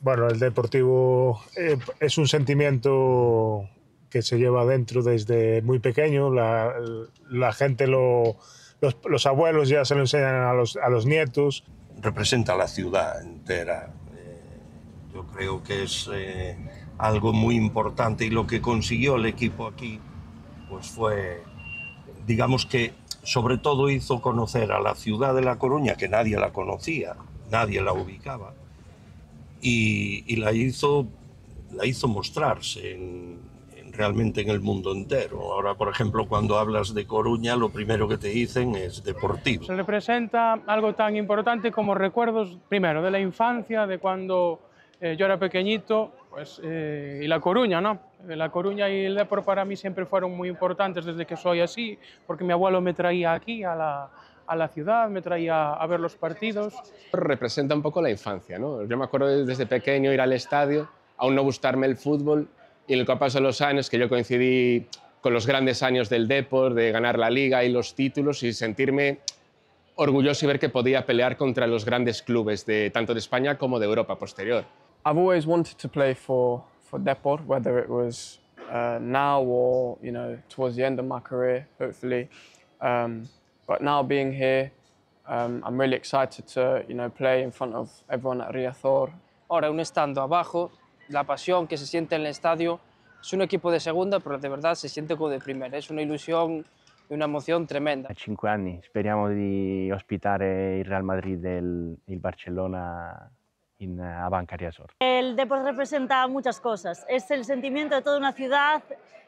Bueno, el Deportivo eh, es un sentimiento que se lleva dentro desde muy pequeño. La, gente, lo, los, los, abuelos ya se lo enseñan a los, a los nietos. Representa la ciudad entera. Eh, yo creo que es eh, algo muy importante y lo que consiguió el equipo aquí pues fue, digamos que sobre todo hizo conocer a la ciudad de La Coruña, que nadie la conocía, nadie la ubicaba, y, y la, hizo, la hizo mostrarse en, realmente en el mundo entero. Ahora, por ejemplo, cuando hablas de Coruña, lo primero que te dicen es deportivo. Se representa algo tan importante como recuerdos, primero, de la infancia, de cuando eh, yo era pequeñito, pues, eh, y La Coruña, ¿no? La Coruña y el deporte para mí siempre fueron muy importantes desde que soy así, porque mi abuelo me traía aquí a la, a la ciudad, me traía a ver los partidos. Representa un poco la infancia, ¿no? Yo me acuerdo desde pequeño ir al estadio, aún no gustarme el fútbol, y en el que paso los años que yo coincidí con los grandes años del Depor, de ganar la liga y los títulos y sentirme orgulloso y ver que podía pelear contra los grandes clubes de tanto de España como de Europa posterior. I've always wanted to play for for Depor, whether it was uh, now or you know towards the end of my career, hopefully. Um, but now being here, um, I'm really excited to you know play in front of everyone at Riazor. Ahora, un estando abajo, la pasión que se siente en el estadio. Es un equipo de segunda, però de verdad se siente come de primera. Es una ilusión e una emozione tremenda. A cinque anni speriamo di ospitare il Real Madrid e il Barcellona in, a Banca Riasor. El deporte representa muchas cosas. Es el sentimiento de toda una ciudad,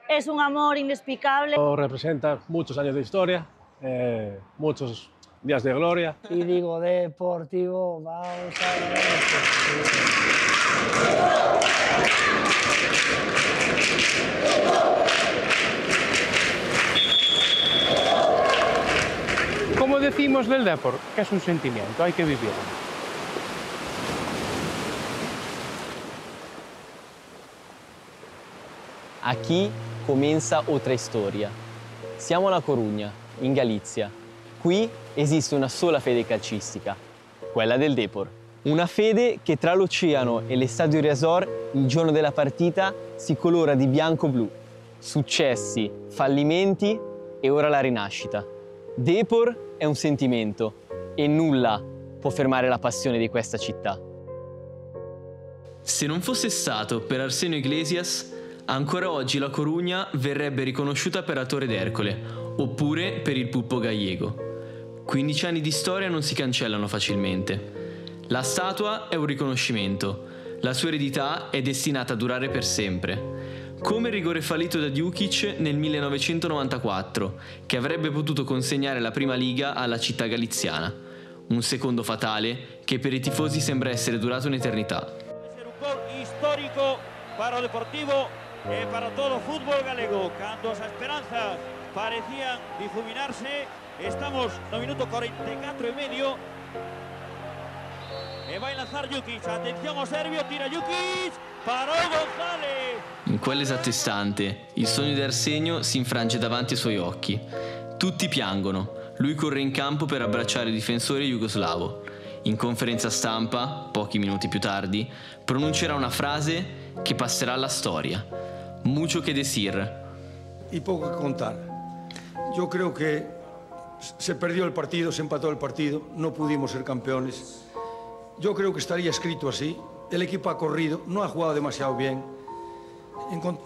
es un amor inexplicable. Representa muchos años de historia, eh, muchos días de gloria. Y digo deportivo, vamos a ver. Como decimos del deporte, que es un sentimiento, hay que vivirlo. Aquí comienza otra storia. Siamo a La Corugna, in Galizia. Qui esiste una sola fede calcistica, quella del Depor. Una fede che tra l'oceano e l'Estadio Resort, il giorno della partita, si colora di bianco-blu. Successi, fallimenti e ora la rinascita. Depor è un sentimento e nulla può fermare la passione di questa città. Se non fosse stato per Arsenio Iglesias, ancora oggi la Corugna verrebbe riconosciuta per Attore d'Ercole, oppure per il Puppo Gallego. 15 anni di storia non si cancellano facilmente. La statua è un riconoscimento, la sua eredità è destinata a durare per sempre. Come il rigore fallito da Djukic nel 1994, che avrebbe potuto consegnare la prima liga alla città galiziana. Un secondo fatale che per i tifosi sembra essere durato un'eternità. un gol histórico para el Deportivo e para todo el fútbol galego, cuando las esperanzas parecían difuminarse. Estamos no minuto 44 y medio e vai lanzar Jukic, attenzione Serbio, tira Jukic, parò Gonzalez. In quell'esatto istante, il sogno di Arsenio si infrange davanti ai suoi occhi. Tutti piangono, lui corre in campo per abbracciare il difensore jugoslavo. In conferenza stampa, pochi minuti più tardi, pronuncerà una frase che passerà alla storia. Mucho que decir. Y poco que contar. Yo creo que se perdió el partido, se empató el partido, no pudimos ser campeones. Yo creo que estaría escrito así. El equipo ha corrido, no ha jugado demasiado bien.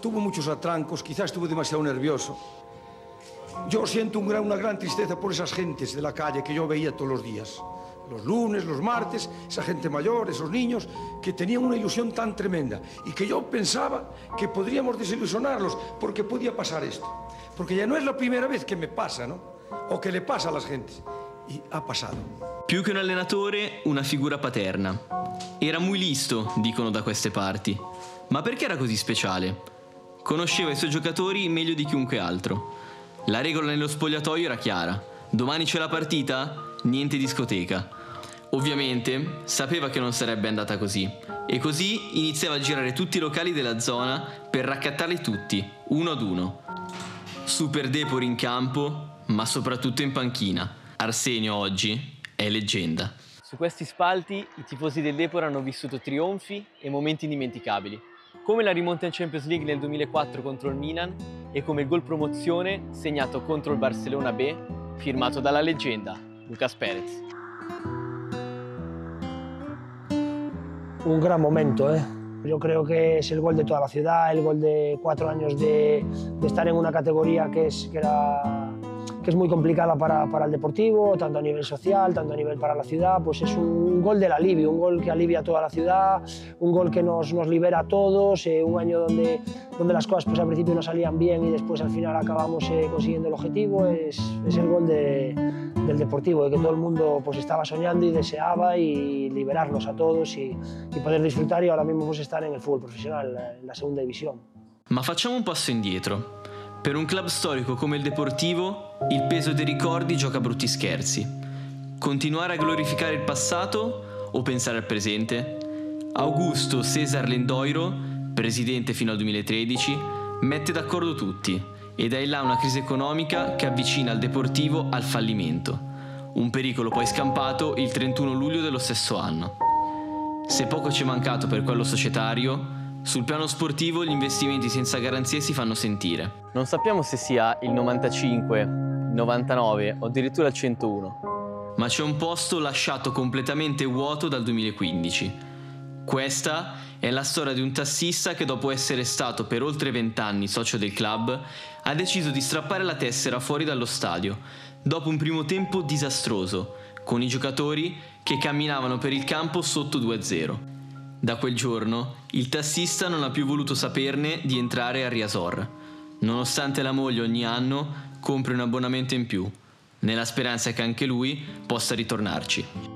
Tuvo muchos atrancos, quizás estuvo demasiado nervioso. Yo siento una gran tristeza por esas gentes de la calle que yo veía todos los días. Los lunes, los martes, esa gente mayor, esos niños que tenían una ilusión tan tremenda y que yo pensaba que podríamos desilusionarlos porque podía pasar esto. Porque ya no es la primera vez que me pasa, ¿no? O que le pasa a las gentes. Y ha pasado. Più che un allenatore, una figura paterna. Era muy listo, dicono da queste parti. Ma perché era così speciale? Conosceva i suoi giocatori meglio di chiunque altro. La regola nello spogliatoio era chiara. Domani c'è la partita? Niente discoteca. Ovviamente sapeva che non sarebbe andata così e così iniziava a girare tutti i locali della zona per raccattarli tutti, uno ad uno. Super Depor in campo, ma soprattutto in panchina. Arsenio oggi è leggenda. Su questi spalti i tifosi del Depor hanno vissuto trionfi e momenti indimenticabili, come la rimonta in Champions League nel 2004 contro il Milan e come il gol promozione segnato contro il Barcellona B, firmato dalla leggenda Lucas Perez. Un gran momento, ¿eh? Yo creo que es el gol de toda la ciudad, el gol de cuatro años de, de estar en una categoría que es, que era que es muy complicada para, para, el deportivo, tanto a nivel social, tanto a nivel para la ciudad, pues es un gol del alivio, un gol que alivia a toda la ciudad, un gol que nos, nos libera a todos, eh, un año donde, donde las cosas pues, al principio no salían bien y después al final acabamos eh, consiguiendo el objetivo, es, es el gol de, del deportivo, de que todo el mundo pues, estaba soñando y deseaba y liberarnos a todos y, y poder disfrutar y ahora mismo pues, estar en el fútbol profesional, en la segunda división. Ma facciamo un passo indietro. Per un club storico come il Deportivo, il peso dei ricordi gioca brutti scherzi. Continuare a glorificare il passato o pensare al presente? Augusto Cesar Lendoiro, presidente fino al 2013, mette d'accordo tutti ed è in là una crisi economica che avvicina il Deportivo al fallimento. Un pericolo poi scampato il 31 luglio dello stesso anno. Se poco ci è mancato per quello societario, sul piano sportivo gli investimenti senza garanzie si fanno sentire. Non sappiamo se sia il 95, il 99 o addirittura il 101. Ma c'è un posto lasciato completamente vuoto dal 2015. Questa è la storia di un tassista che dopo essere stato per oltre vent'anni socio del club ha deciso di strappare la tessera fuori dallo stadio, dopo un primo tempo disastroso, con i giocatori che camminavano per il campo sotto 2-0. Da quel giorno il tassista non ha più voluto saperne di entrare a Riasor, nonostante la moglie ogni anno compri un abbonamento in più, nella speranza che anche lui possa ritornarci.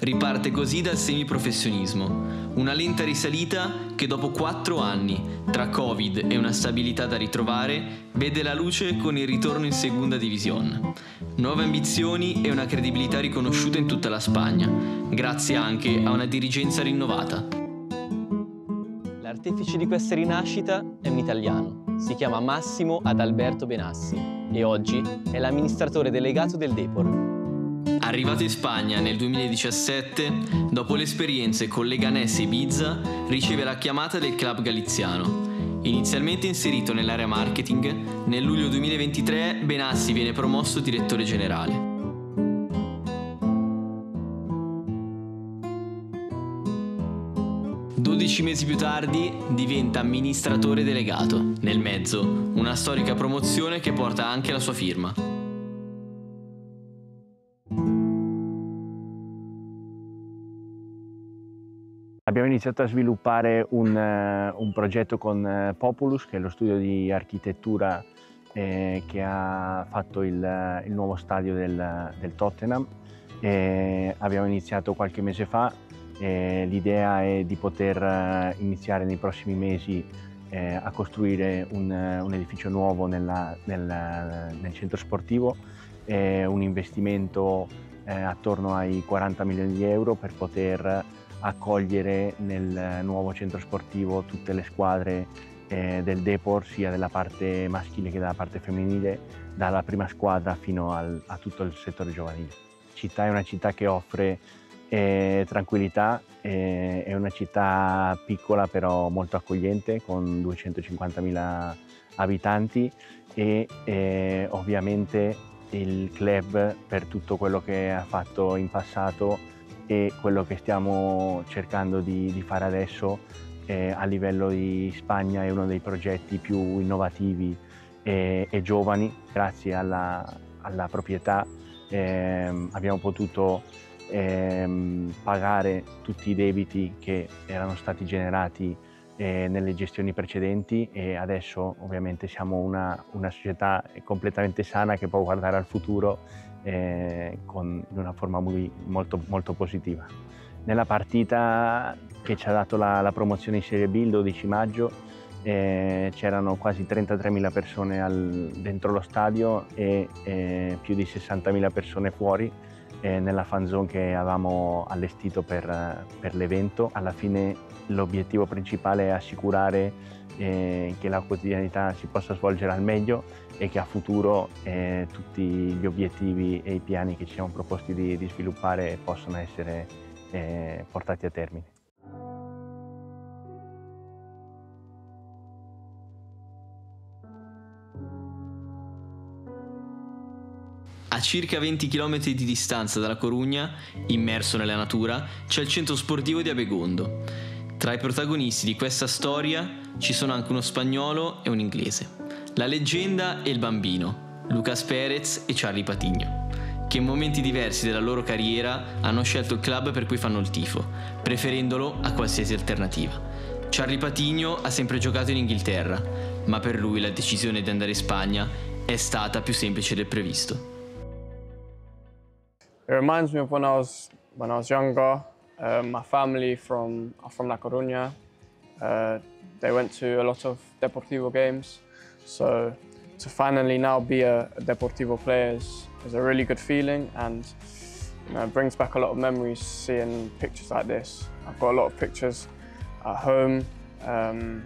Riparte così dal semiprofessionismo, una lenta risalita che dopo quattro anni, tra Covid e una stabilità da ritrovare, vede la luce con il ritorno in seconda divisione. Nuove ambizioni e una credibilità riconosciuta in tutta la Spagna, grazie anche a una dirigenza rinnovata. L'artefice di questa rinascita è un italiano, si chiama Massimo Adalberto Benassi e oggi è l'amministratore delegato del Depor, Arrivato in Spagna nel 2017, dopo le esperienze con Leganés e Ibiza, riceve la chiamata del club galiziano. Inizialmente inserito nell'area marketing, nel luglio 2023 Benassi viene promosso direttore generale. Dodici mesi più tardi diventa amministratore delegato, nel mezzo una storica promozione che porta anche la sua firma. Abbiamo iniziato a sviluppare un, uh, un progetto con uh, Populus, che è lo studio di architettura eh, che ha fatto il, il nuovo stadio del, del Tottenham. E abbiamo iniziato qualche mese fa, l'idea è di poter iniziare nei prossimi mesi eh, a costruire un, un edificio nuovo nella, nel, nel, centro sportivo, un investimento eh, attorno ai 40 milioni di euro per poter accogliere nel nuovo centro sportivo tutte le squadre eh, del Depor, sia della parte maschile che della parte femminile, dalla prima squadra fino al, a tutto il settore giovanile. Città è una città che offre eh, tranquillità, eh, è una città piccola però molto accogliente con 250.000 abitanti e eh, ovviamente il club per tutto quello che ha fatto in passato e quello che stiamo cercando di, di fare adesso eh, a livello di Spagna è uno dei progetti più innovativi e, e giovani. Grazie alla, alla proprietà eh, abbiamo potuto eh, pagare tutti i debiti che erano stati generati eh, nelle gestioni precedenti e adesso ovviamente siamo una, una società completamente sana che può guardare al futuro eh, con, in una forma muy, molto, molto, positiva. Nella partita che ci ha dato la, la promozione in Serie B il 12 maggio eh, c'erano quasi 33.000 persone al, dentro lo stadio e eh, più di 60.000 persone fuori eh, nella fan zone che avevamo allestito per, per l'evento. Alla fine l'obiettivo principale è assicurare eh, che la quotidianità si possa svolgere al meglio e che a futuro eh, tutti gli obiettivi e i piani che ci siamo proposti di, di sviluppare possano essere eh, portati a termine. Circa 20 km di distanza dalla Corugna, immerso nella natura, c'è il centro sportivo di Abegondo. Tra i protagonisti di questa storia ci sono anche uno spagnolo e un inglese. La leggenda e il bambino, Lucas Perez e Charlie Patigno, che in momenti diversi della loro carriera hanno scelto il club per cui fanno il tifo, preferendolo a qualsiasi alternativa. Charlie Patigno ha sempre giocato in Inghilterra, ma per lui la decisione di andare in Spagna è stata più semplice del previsto. It reminds me of when I was when I was younger. Uh, my family from from La Coruña. Uh, they went to a lot of Deportivo games, so to finally now be a, a Deportivo player is, is, a really good feeling and you know, brings back a lot of memories seeing pictures like this. I've got a lot of pictures at home, um,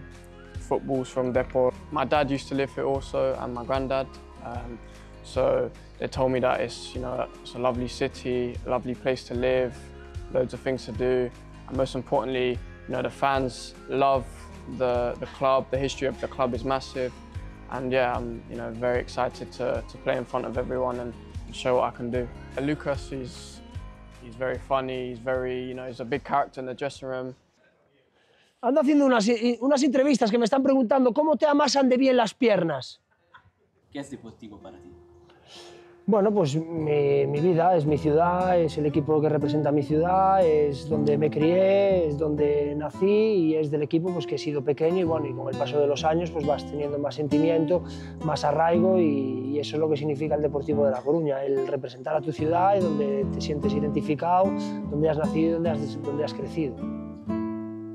footballs from Deport. My dad used to live here also and my granddad. Um, so they told me that it's, you know, it's a lovely city, a lovely place to live, loads of things to do, and most importantly, you know, the fans love the, the club, the history of the club is massive, and yeah, I'm, you know, very excited to, to play in front of everyone and show what I can do. Lucas, he's, he's very funny, he's very, you know, he's a big character in the dressing room. Ando haciendo unas, unas entrevistas que me están preguntando cómo te amasan de bien las piernas. ¿Qué es deportivo para ti? Bueno, pues mi, vida es mi ciudad, es el equipo que representa mi ciudad, es donde me crié, es donde nací y es del equipo pues, que he sido pequeño y bueno, y con el paso de los años pues vas teniendo más sentimiento, más arraigo y, eso es lo que significa el Deportivo de La Coruña, el representar a tu ciudad y donde te sientes identificado, donde has nacido donde has, donde has crecido.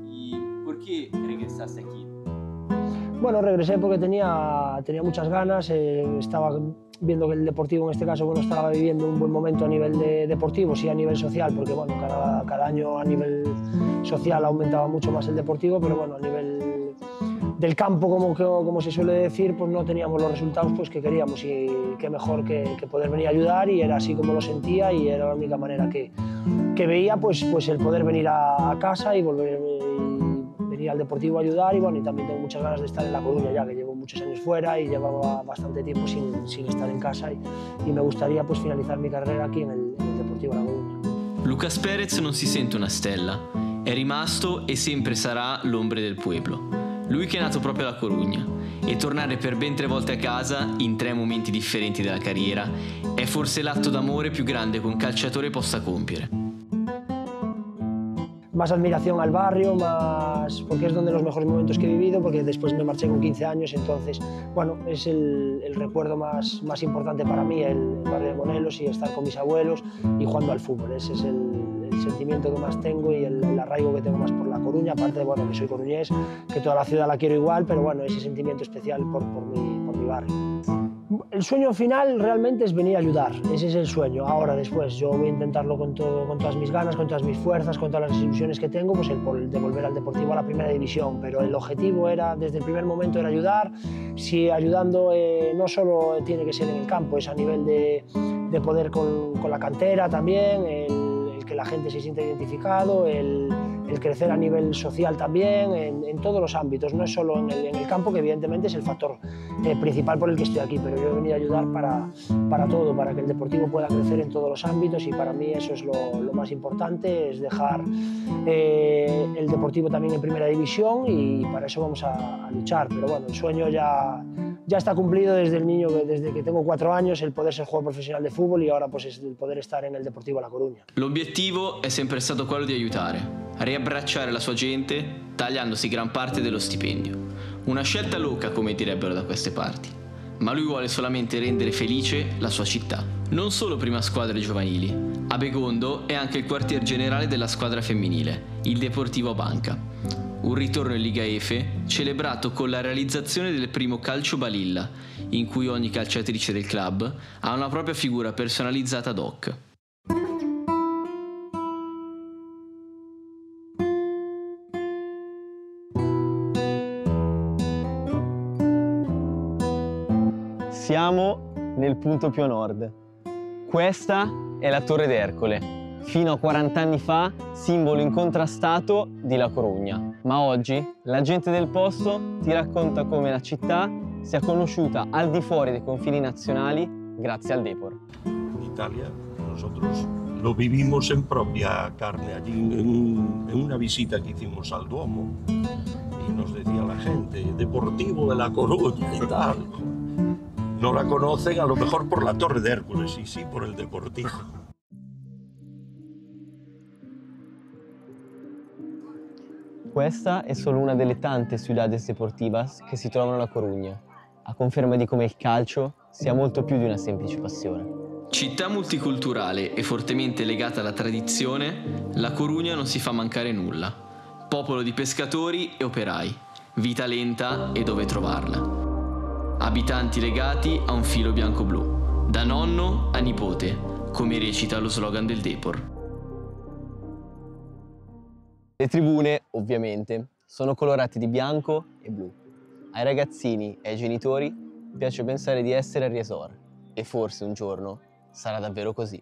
¿Y por qué regresaste aquí? Bueno, regresé porque tenía, tenía muchas ganas, eh, estaba viendo que el deportivo en este caso bueno, estaba viviendo un buen momento a nivel de deportivo, sí a nivel social, porque bueno, cada, año a nivel social aumentaba mucho más el deportivo, pero bueno, a nivel del campo, como, como se suele decir, pues no teníamos los resultados pues, que queríamos y qué mejor que, poder venir a ayudar y era así como lo sentía y era la única manera que, que veía pues, pues el poder venir a, casa y volver venir al Deportivo a ayudar y bueno, y también tengo muchas ganas de estar en La Coruña ya, que llevo muchos años fuera y llevaba bastante tiempo sin, sin estar en casa y, y, me gustaría pues finalizar mi carrera aquí en el, en el Deportivo La Coruña. Lucas Perez non si sente una stella, è rimasto e sempre sarà l'ombre del pueblo. Lui che è nato proprio a La Corugna e tornare per ben tre volte a casa in tre momenti differenti della carriera è forse l'atto d'amore più grande che un calciatore possa compiere. Más admiración al barrio, más porque es donde los mejores momentos que he vivido, porque después me marché con 15 años, entonces, bueno, es el, el recuerdo más, más importante para mí, el, barrio de Monelos y estar con mis abuelos y jugando al fútbol. Ese es el, el sentimiento que más tengo y el, el, arraigo que tengo más por La Coruña, aparte de, bueno, que soy coruñés, que toda la ciudad la quiero igual, pero bueno, ese sentimiento especial por, por, mi, por mi barrio. El sueño final realmente es venir a ayudar, ese es el sueño. Ahora, después, yo voy a intentarlo con, todo, con todas mis ganas, con todas mis fuerzas, con todas las ilusiones que tengo, pues el, el de volver al Deportivo a la primera división. Pero el objetivo era, desde el primer momento, era ayudar. Si ayudando eh, no solo tiene que ser en el campo, es a nivel de, de poder con, la cantera también, que la gente se sienta identificado, el, crecer a nivel social también, en, todos los ámbitos, no es solo en el, campo, que evidentemente es el factor eh, principal por el que estoy aquí, pero yo he venido a ayudar para, para todo, para que el deportivo pueda crecer en todos los ámbitos y para mí eso es lo, lo más importante, es dejar eh, el deportivo también en primera división y para eso vamos a luchar, pero bueno, el sueño ya, ya está cumplido desde el niño, desde che tengo 4 años, el poder ser jugador profesional de fútbol y ahora pues es el poder estar en el Deportivo La Coruña. L'obiettivo è sempre stato quello di aiutare, riabbracciare la sua gente tagliandosi gran parte dello stipendio. Una scelta loca come direbbero da queste parti. Ma lui vuole solamente rendere felice la sua città non solo prima squadra giovanili. A Begondo è anche il quartier generale della squadra femminile, il Deportivo Banca. Un ritorno in Liga Efe celebrato con la realizzazione del primo calcio balilla, in cui ogni calciatrice del club ha una propria figura personalizzata ad hoc. Siamo nel punto più a nord, questa è la Torre d'Ercole, fino a 40 anni fa simbolo incontrastato di La Corugna. Ma oggi la gente del posto ti racconta come la città sia conosciuta al di fuori dei confini nazionali grazie al Depor. En Italia nosotros lo vivimos en propia carne allí en, una visita que hicimos al Duomo y nos decía la gente, Deportivo de La Coruña y tal. No la conocen a lo mejor por la Torre de Hércules y sí por el Deportivo. Questa è solo una delle tante ciudades deportivas che si trovano a La Corugna, a conferma di come il calcio sia molto più di una semplice passione. Città multiculturale e fortemente legata alla tradizione, La Corugna non si fa mancare nulla. Popolo di pescatori e operai, vita lenta e dove trovarla. Abitanti legati a un filo bianco-blu, da nonno a nipote, come recita lo slogan del Depor. Le tribune, ovviamente, sono colorate di bianco e blu. Ai ragazzini e ai genitori piace pensare di essere a Riesor e forse un giorno sarà davvero così.